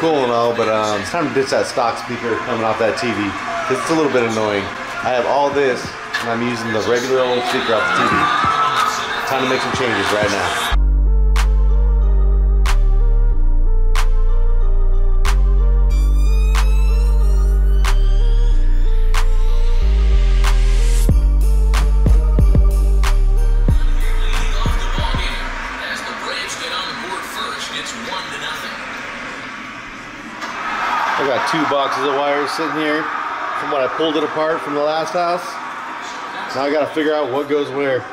cool and all, but um, it's time to ditch that stock speaker coming off that TV. It's a little bit annoying. I have all this, and I'm using the regular old speaker off the TV. Time to make some changes right now. Two boxes of wires sitting here from when I pulled it apart from the last house. Now I gotta figure out what goes where.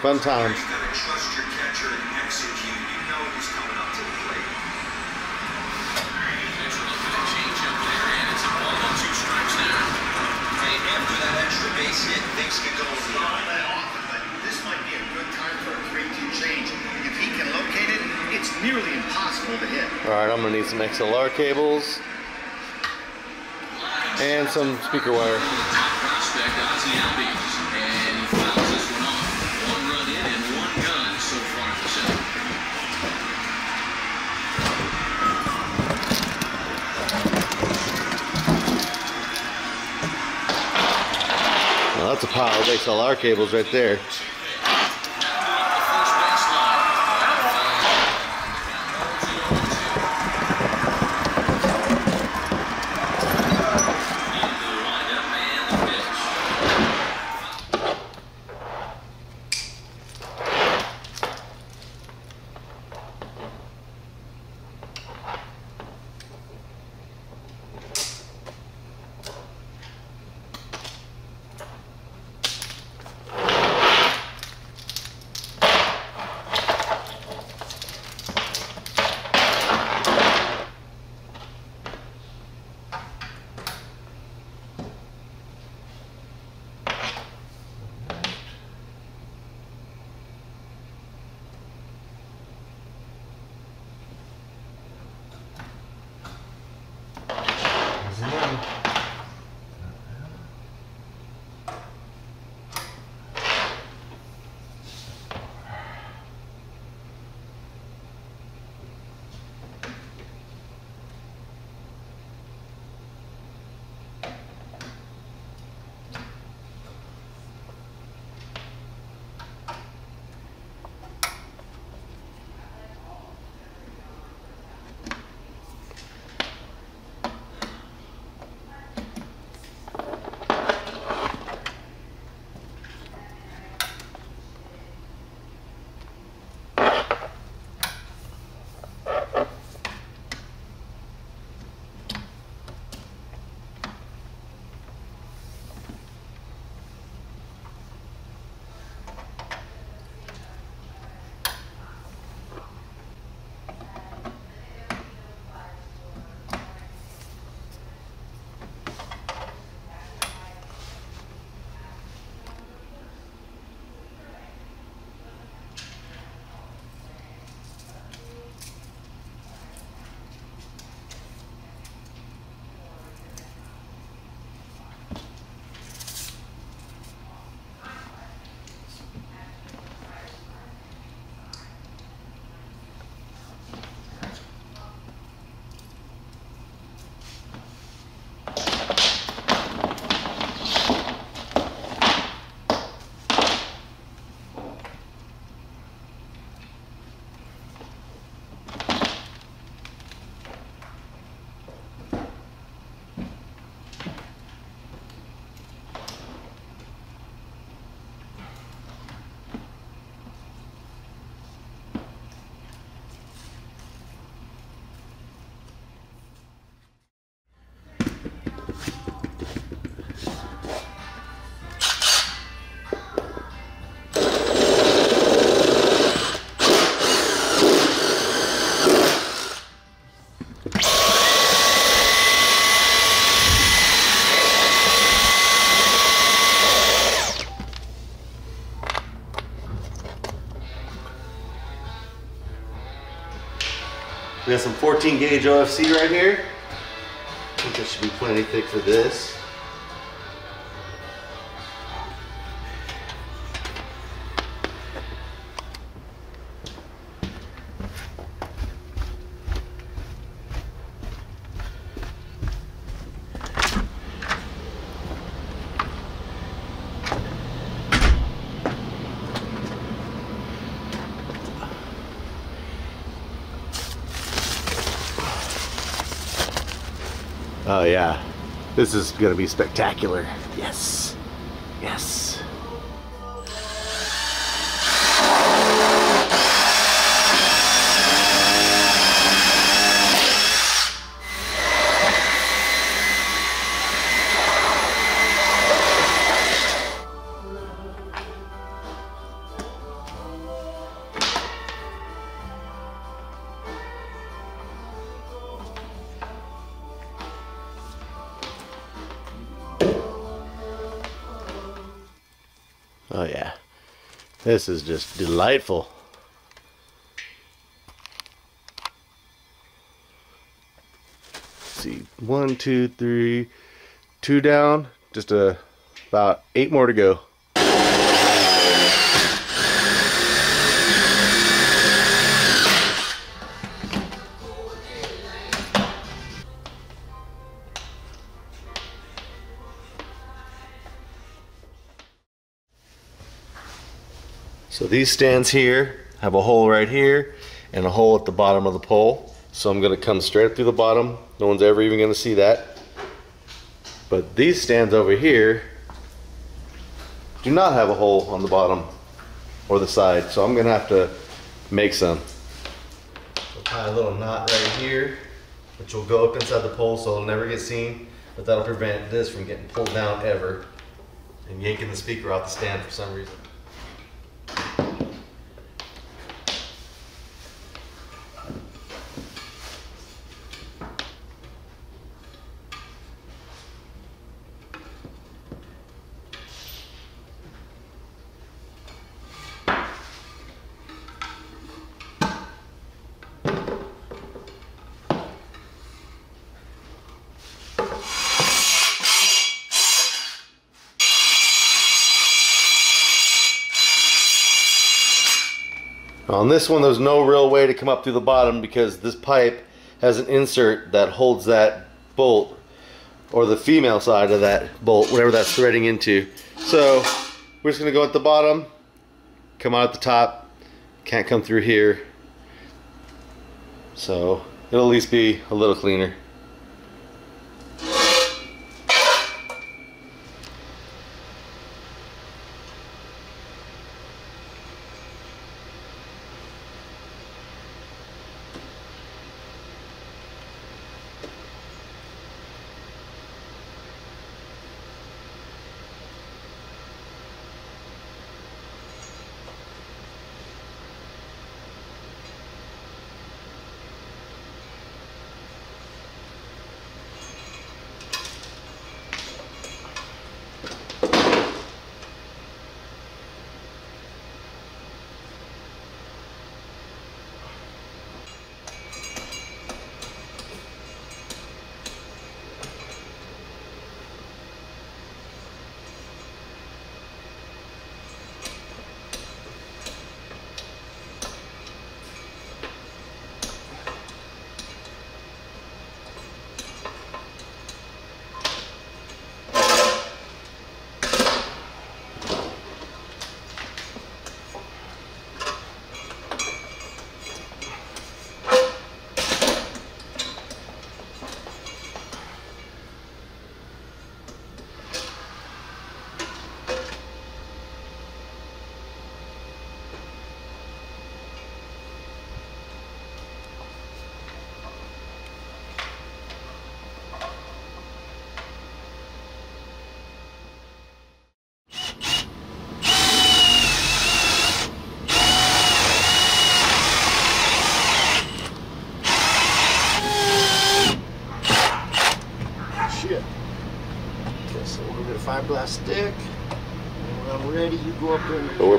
Fun times. gotta trust your catcher and execute. You know he's coming up to the plate. Pitcher looking to change up there, and it's a ball and two strikes there. Hey, after that extra base hit, things could go a little. Not that often, but this might be a good time for a 3-2 change. If he can locate it, it's nearly impossible to hit. Alright, I'm gonna need some XLR cables and some speaker wire. Well, that's a pile of XLR cables right there. Have some 14 gauge OFC right here. I think that should be plenty thick for this. Oh yeah, this is gonna be spectacular. Yes, yes. This is just delightful. Let's see, one, two, three, two down. Just a about eight more to go. So these stands here have a hole right here and a hole at the bottom of the pole. So I'm gonna come straight up through the bottom. No one's ever even gonna see that. But these stands over here do not have a hole on the bottom or the side. So I'm gonna have to make some. So tie a little knot right here, which will go up inside the pole so it'll never get seen. But that'll prevent this from getting pulled down ever and yanking the speaker off the stand for some reason. On this one, there's no real way to come up through the bottom because this pipe has an insert that holds that bolt or the female side of that bolt, whatever that's threading into. So we're just gonna go at the bottom, come out at the top, can't come through here. So it'll at least be a little cleaner.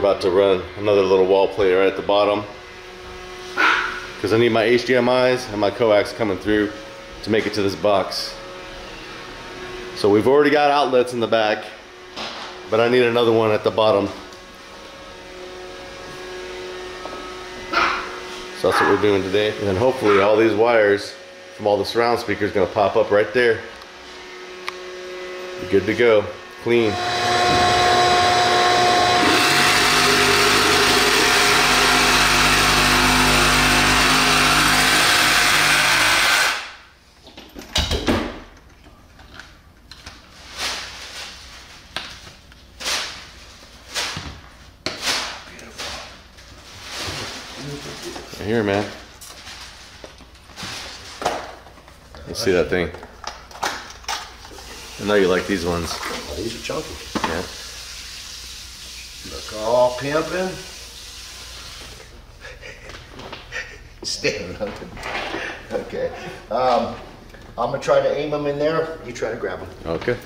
About to run another little wall plate right at the bottom. Because I need my HDMIs and my coax coming through to make it to this box. So we've already got outlets in the back, but I need another one at the bottom. So that's what we're doing today. And then hopefully all these wires from all the surround speakers gonna pop up right there. Be good to go, clean. here, man. Let's see that thing. I know you like these ones. Oh, these are chunky. Yeah. Look all pimping. Standing up. Okay. Um, I'm gonna try to aim them in there. You try to grab them. Okay.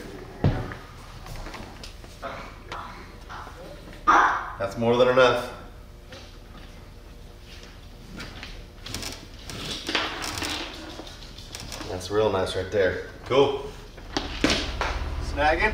That's more than enough. That's real nice right there. Cool. Snagging?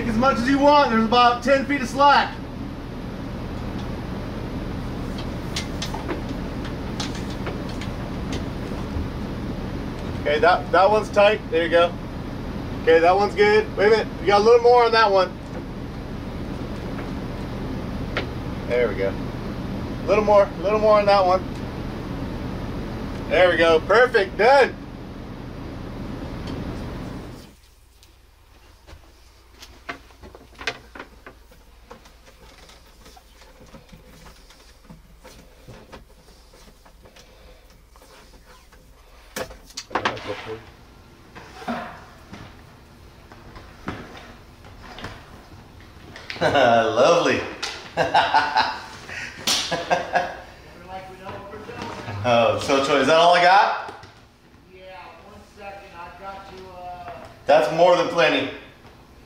Take as much as you want. There's about 10 feet of slack. Okay, that, that one's tight. There you go. Okay, that one's good. Wait a minute. You got a little more on that one. There we go. A little more. A little more on that one. There we go. Perfect. Done. Lovely. Oh, so Troy, is that all I got? Yeah, one second. I got you. Uh, That's more than plenty.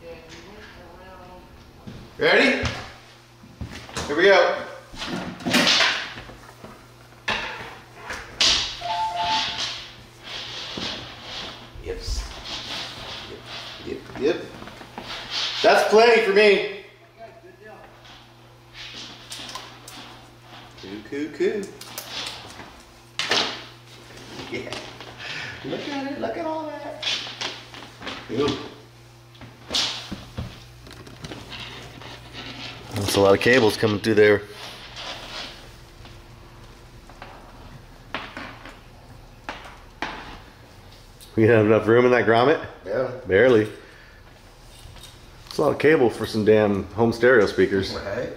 yeah, you went around. Ready? Here we go. Yep. Yep. Yep. Yep. That's plenty for me. Coo, coo, coo. Yeah. Look at it. Look at all that. Ooh. That's a lot of cables coming through there. We have enough room in that grommet? Yeah. Barely. It's a lot of cable for some damn home stereo speakers. Right.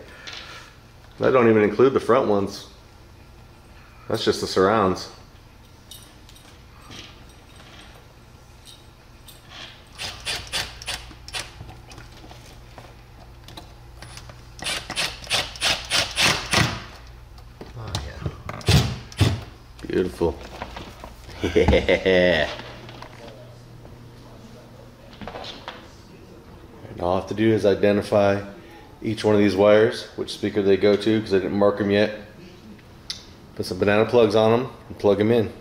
That don't even include the front ones. That's just the surrounds. Oh yeah. Beautiful. Yeah. And all I have to do is identify each one of these wires, which speaker they go to, because I didn't mark them yet. Put some banana plugs on them and plug them in.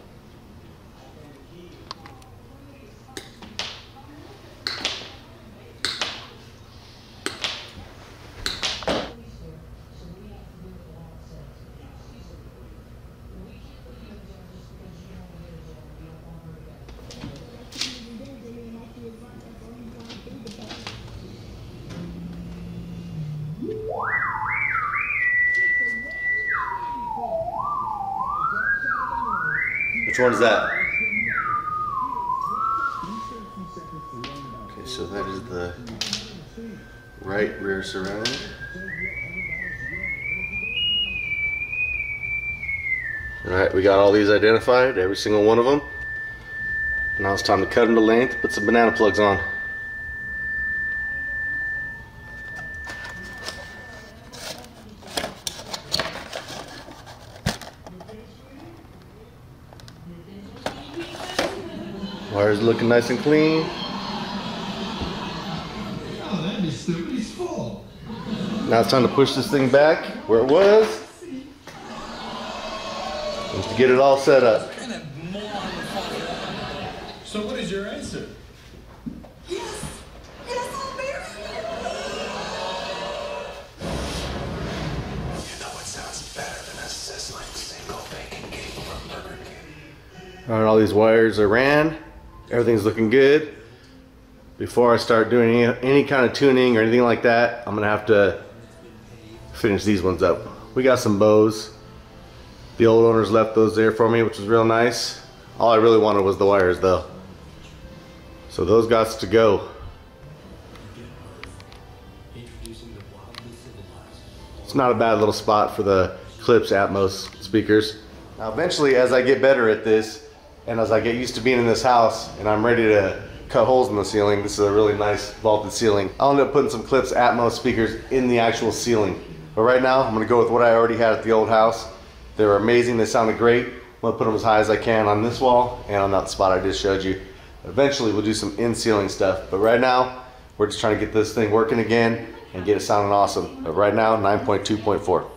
Which one is that? Okay, so that is the right rear surround. All right, we got all these identified, every single one of them. Now it's time to cut them to length, put some banana plugs on. Wires looking nice and clean. Oh, that'd be stupid. He's full. Now it's time to push this thing back where it was. And to get it all set up. So what is your answer? Yes! Yes, I'll marry You know what sounds better than a sizzling single bacon cake from Burger King? All right, all these wires are ran. Everything's looking good. Before I start doing any, any kind of tuning or anything like that, I'm gonna have to finish these ones up. We got some bows. The old owners left those there for me, which was real nice. All I really wanted was the wires though. So those got to go. It's not a bad little spot for the Klipsch Atmos speakers. Now eventually as I get better at this and as I get used to being in this house and I'm ready to cut holes in the ceiling, this is a really nice vaulted ceiling. I'll end up putting some Klipsch Atmos speakers in the actual ceiling. But right now I'm gonna go with what I already had at the old house. They were amazing, they sounded great. I'm gonna put them as high as I can on this wall and on that spot I just showed you. Eventually we'll do some in-ceiling stuff, but right now we're just trying to get this thing working again and get it sounding awesome. But right now, 9.2.4.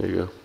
There you go.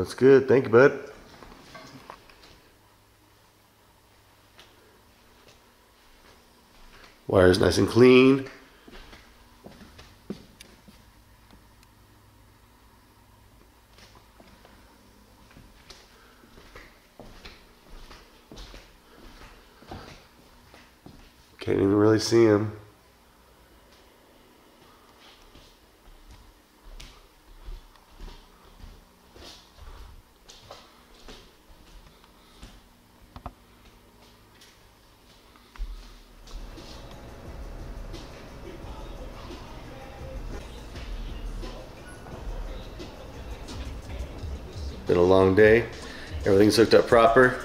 That's good. Thank you, bud. Wire's nice and clean. Can't even really see him. Long day. Everything's hooked up proper.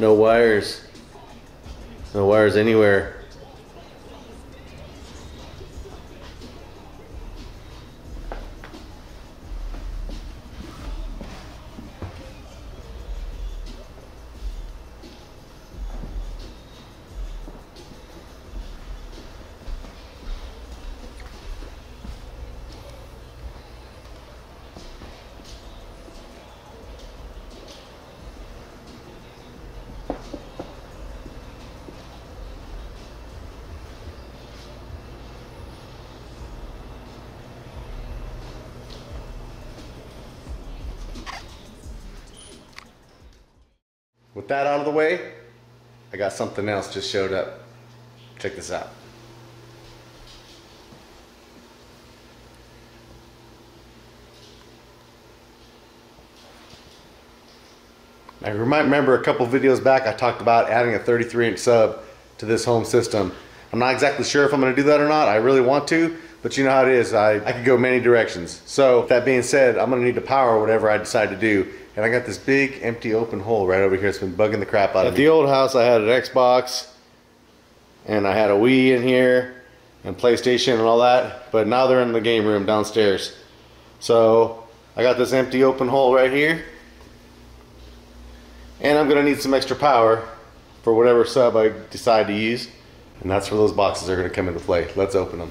No wires. No wires anywhere. With that out of the way, I got something else just showed up. Check this out. Now you might remember a couple videos back I talked about adding a 33 inch sub to this home system. I'm not exactly sure if I'm gonna do that or not. I really want to, but you know how it is. I, I could go many directions. So that being said, I'm gonna need to power whatever I decide to do. And I got this big empty open hole right over here. It's been bugging the crap out of me. At the old house, I had an Xbox and I had a Wii in here and PlayStation and all that. But now they're in the game room downstairs. So I got this empty open hole right here. And I'm gonna need some extra power for whatever sub I decide to use. And that's where those boxes are gonna come into play. Let's open them.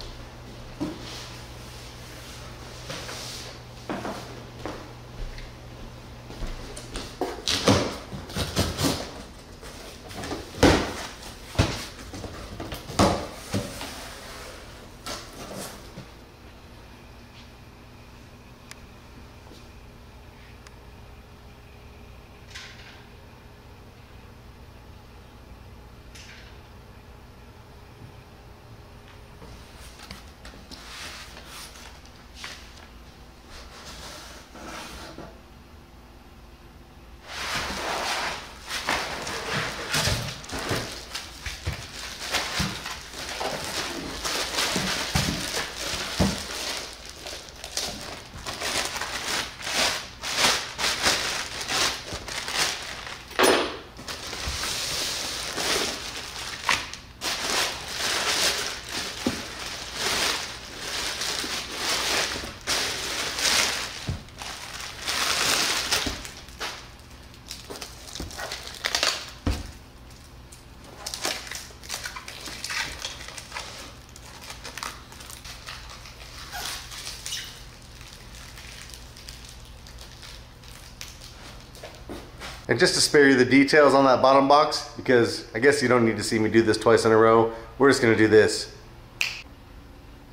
And just to spare you the details on that bottom box, because I guess you don't need to see me do this twice in a row, we're just gonna do this.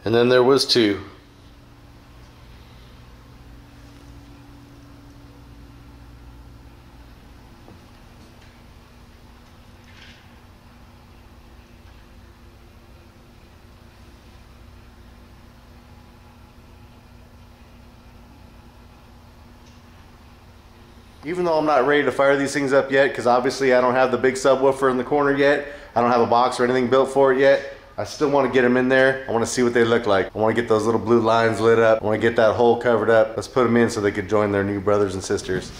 And then there was two. even though I'm ready to fire these things up yet, because obviously I don't have the big subwoofer in the corner yet, I don't have a box or anything built for it yet, I still want to get them in there. I want to see what they look like. I want to get those little blue lines lit up. I want to get that hole covered up. Let's put them in so they could join their new brothers and sisters.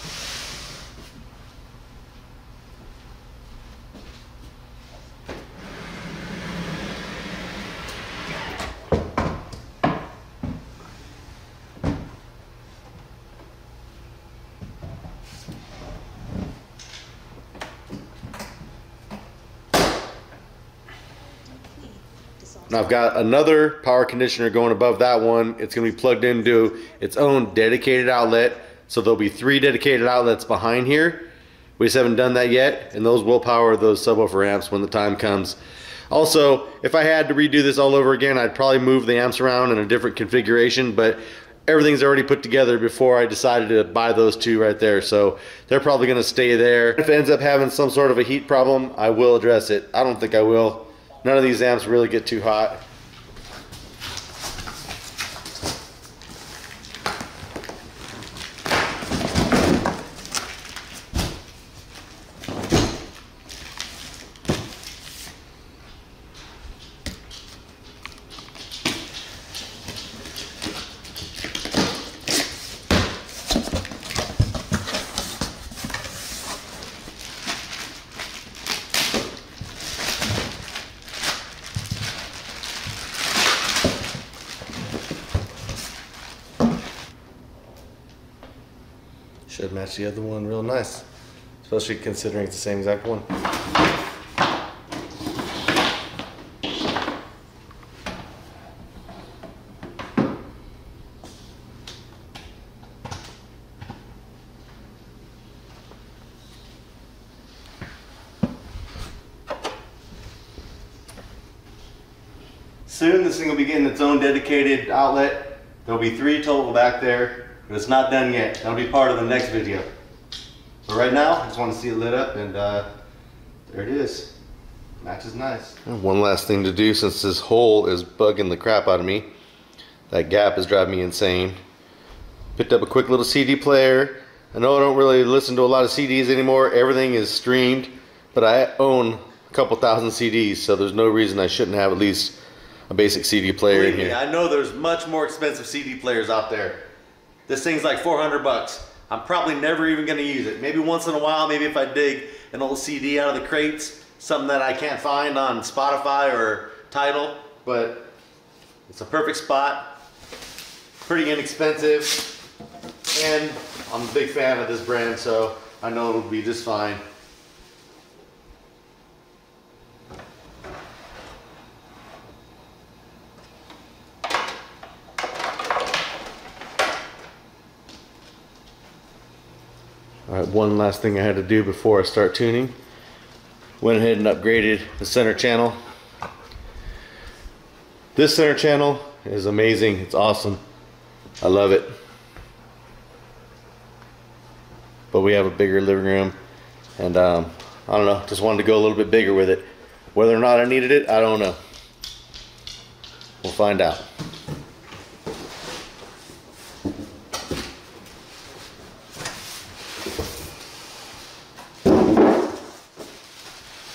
Now I've got another power conditioner going above that one. It's gonna be plugged into its own dedicated outlet. So there'll be three dedicated outlets behind here. We just haven't done that yet, and those will power those subwoofer amps when the time comes. Also, if I had to redo this all over again, I'd probably move the amps around in a different configuration, but everything's already put together before I decided to buy those two right there. So they're probably gonna stay there. If it ends up having some sort of a heat problem, I will address it. I don't think I will. None of these amps really get too hot. Should match the other one real nice. Especially considering it's the same exact one. Soon this thing will be getting its own dedicated outlet. There'll be three total back there, but it's not done yet. That'll be part of the next video. But right now, I just want to see it lit up and uh, there it is. Matches nice. One last thing to do since this hole is bugging the crap out of me. That gap is driving me insane. Picked up a quick little CD player. I know I don't really listen to a lot of CDs anymore. Everything is streamed, but I own a couple thousand CDs, so there's no reason I shouldn't have at least a basic CD player in here. I know there's much more expensive CD players out there. This thing's like 400 bucks. I'm probably never even gonna use it. Maybe once in a while, maybe if I dig an old CD out of the crates, something that I can't find on Spotify or Tidal, but it's a perfect spot, pretty inexpensive, and I'm a big fan of this brand, so I know it'll be just fine. One last thing I had to do before I start tuning. Went ahead and upgraded the center channel. This center channel is amazing. It's awesome. I love it. But we have a bigger living room and um, I don't know, just wanted to go a little bit bigger with it. Whether or not I needed it, I don't know. We'll find out.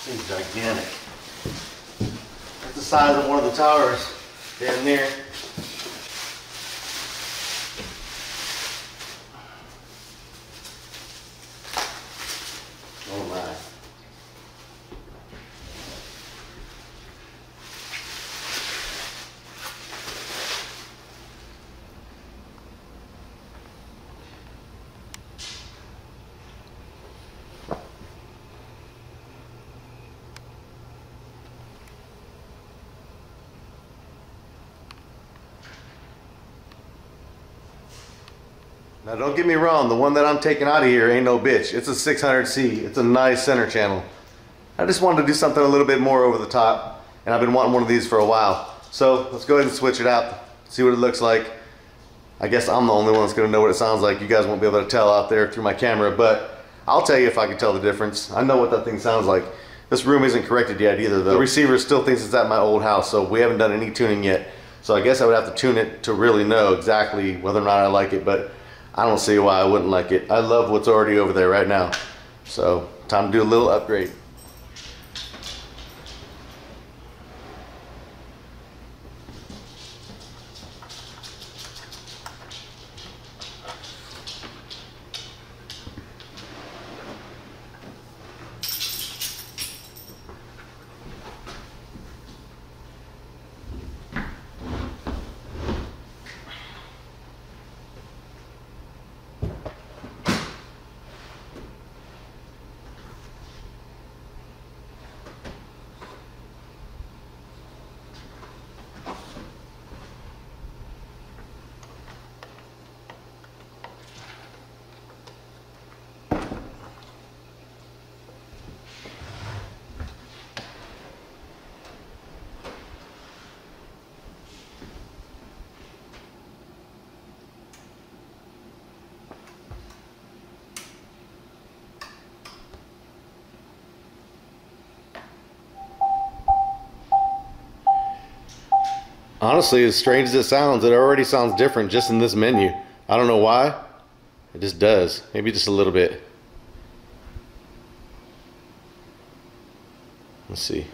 Seems gigantic. It's the size of one of the towers down there. Oh my. Now don't get me wrong, the one that I'm taking out of here ain't no bitch. It's a 600C. It's a nice center channel. I just wanted to do something a little bit more over the top, and I've been wanting one of these for a while. So let's go ahead and switch it out, see what it looks like. I guess I'm the only one that's gonna know what it sounds like. You guys won't be able to tell out there through my camera, but I'll tell you if I can tell the difference. I know what that thing sounds like. This room isn't corrected yet either though. The receiver still thinks it's at my old house, so we haven't done any tuning yet. So I guess I would have to tune it to really know exactly whether or not I like it, but I don't see why I wouldn't like it. I love what's already over there right now. So time to do a little upgrade. Honestly, as strange as it sounds, it already sounds different just in this menu. I don't know why. It just does. Maybe just a little bit. Let's see.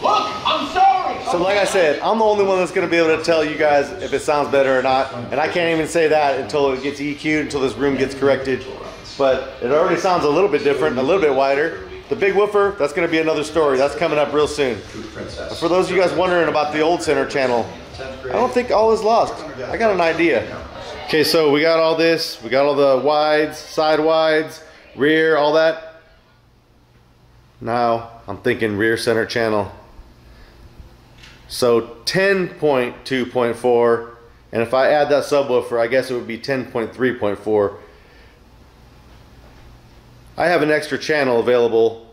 Look, I'm sorry. So like I said, I'm the only one that's gonna be able to tell you guys if it sounds better or not. And I can't even say that until it gets EQ'd, until this room gets corrected. But it already sounds a little bit different, a little bit wider. The big woofer, that's gonna be another story. That's coming up real soon. For those of you guys wondering about the old center channel. I don't think all is lost. I got an idea. Okay, so we got all this. We got all the wides, side wides, rear, all that. Now I'm thinking rear center channel. So 10.2.4, and if I add that subwoofer, I guess it would be 10.3.4. I have an extra channel available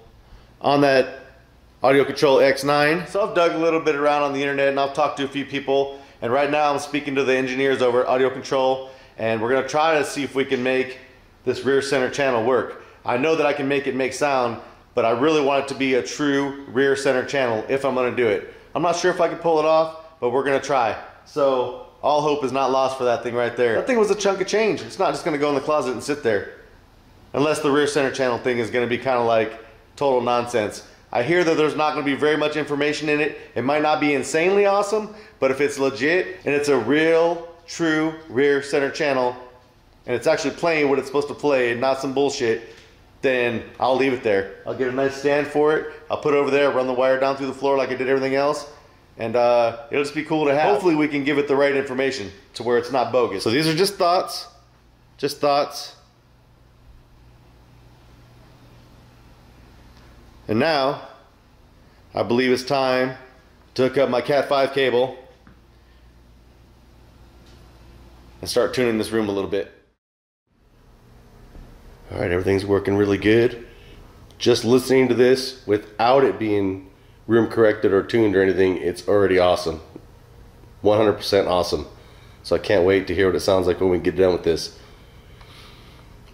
on that Audio Control X9. So I've dug a little bit around on the internet and I've talked to a few people. And right now I'm speaking to the engineers over at Audio Control and we're gonna try to see if we can make this rear center channel work. I know that I can make it make sound, but I really want it to be a true rear center channel if I'm gonna do it. I'm not sure if I can pull it off, but we're gonna try. So all hope is not lost for that thing right there. That thing was a chunk of change. It's not just gonna go in the closet and sit there. Unless the rear center channel thing is gonna be kind of like total nonsense. I hear that there's not gonna be very much information in it. It might not be insanely awesome, but if it's legit and it's a real, true rear center channel, and it's actually playing what it's supposed to play and not some bullshit, then I'll leave it there. I'll get a nice stand for it. I'll put it over there, run the wire down through the floor like I did everything else. And uh, it'll just be cool to have. Hopefully we can give it the right information to where it's not bogus. So these are just thoughts. Just thoughts. And now, I believe it's time to hook up my Cat 5 cable and start tuning this room a little bit. All right, everything's working really good. Just listening to this without it being room corrected or tuned or anything, it's already awesome. 100% awesome. So I can't wait to hear what it sounds like when we get done with this.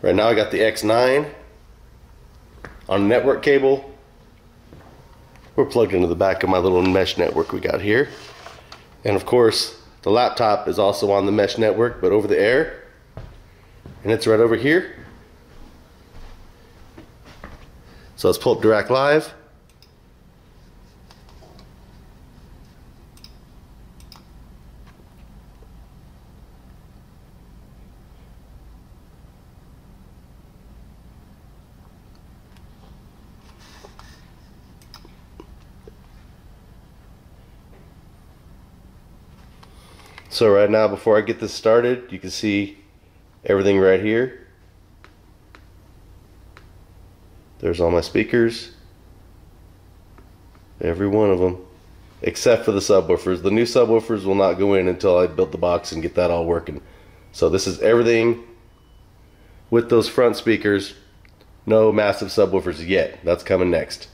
Right now I got the X9 on network cable. We're plugged into the back of my little mesh network we got here. And of course, the laptop is also on the mesh network, but over the air. And it's right over here. So let's pull up Dirac Live. So right now, before I get this started, you can see everything right here. There's all my speakers. Every one of them. Except for the subwoofers. The new subwoofers will not go in until I build the box and get that all working. So this is everything with those front speakers. No massive subwoofers yet. That's coming next.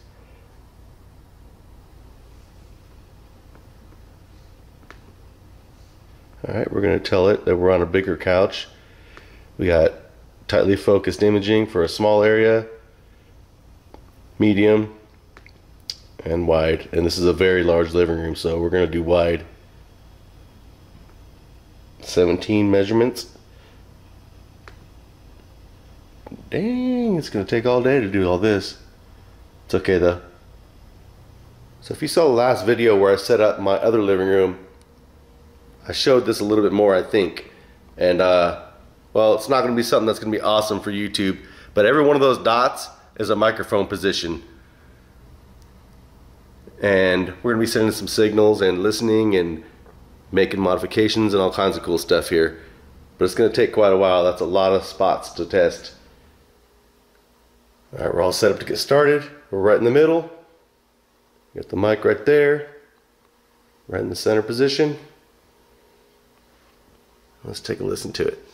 All right, we're going to tell it that we're on a bigger couch. We got tightly focused imaging for a small area, medium, and wide. And this is a very large living room, so we're going to do wide. 17 measurements. Dang, it's going to take all day to do all this. It's okay though. So if you saw the last video where I set up my other living room, I showed this a little bit more, I think. And, uh, well, it's not going to be something that's going to be awesome for YouTube, but every one of those dots is a microphone position. And we're going to be sending some signals and listening and making modifications and all kinds of cool stuff here. But it's going to take quite a while. That's a lot of spots to test. All right, we're all set up to get started. We're right in the middle. Got the mic right there, right in the center position. Let's take a listen to it.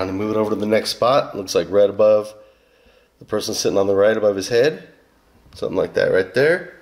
Time to move it over to the next spot. Looks like right above the person sitting on the right above his head. Something like that right there.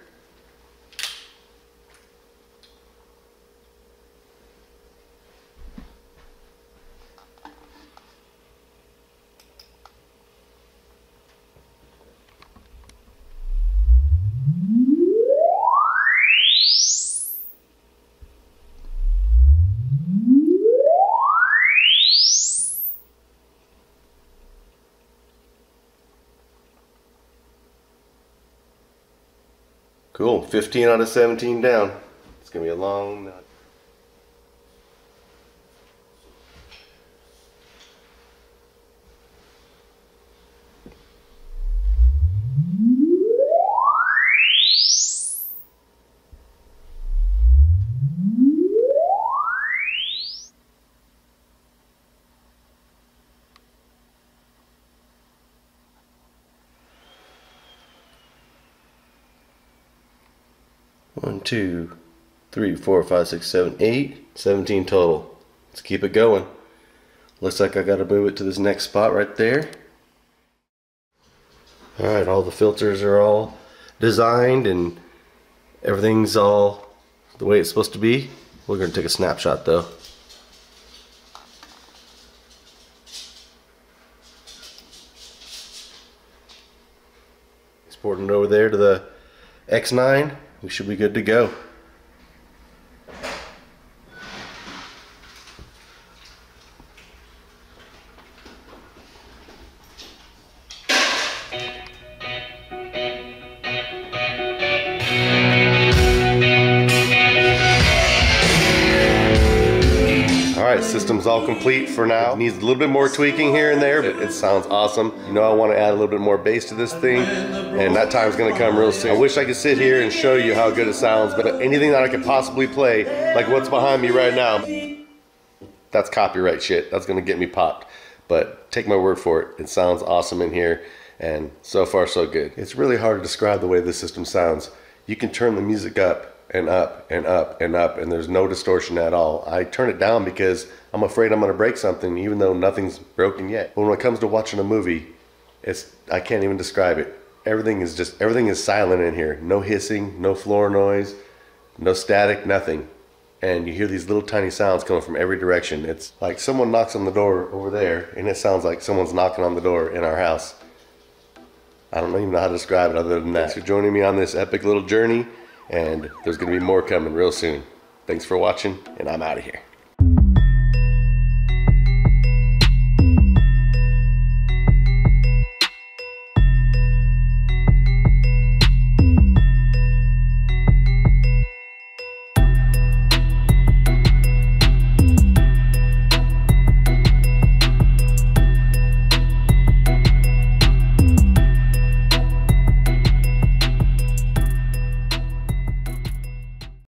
15 out of 17 down. It's going to be a long night. One, two, three, four, five, six, seven, eight. 17 total. Let's keep it going. Looks like I got to move it to this next spot right there. All right, all the filters are all designed and everything's all the way it's supposed to be. We're to take a snapshot though. Exporting it over there to the X9 we should be good to go. System's all complete for now. It needs a little bit more tweaking here and there, but it sounds awesome. You know I want to add a little bit more bass to this thing, and that time's going to come real soon. I wish I could sit here and show you how good it sounds, but anything that I could possibly play, like what's behind me right now, that's copyright shit. That's going to get me popped. But take my word for it, it sounds awesome in here, and so far so good. It's really hard to describe the way this system sounds. You can turn the music up and up and up and up and there's no distortion at all. I turn it down because I'm afraid I'm going to break something even though nothing's broken yet. But when it comes to watching a movie, it's I can't even describe it. Everything is just everything is silent in here. No hissing, no floor noise, no static, nothing. And you hear these little tiny sounds coming from every direction. It's like someone knocks on the door over there and it sounds like someone's knocking on the door in our house. I don't even know how to describe it other than that. Thanks for joining me on this epic little journey and there's going to be more coming real soon. Thanks for watching, and I'm out of here.